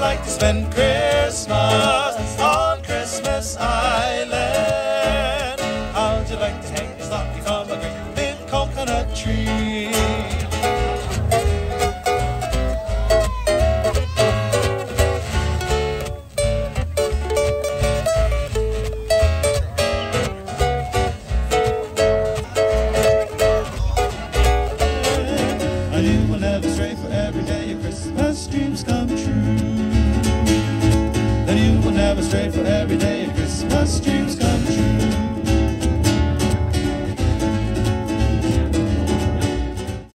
like to spend Christmas on Christmas Island? How'd you like to hang your stocking from a great big coconut tree? And you will never stray for every day And you will never stray for every day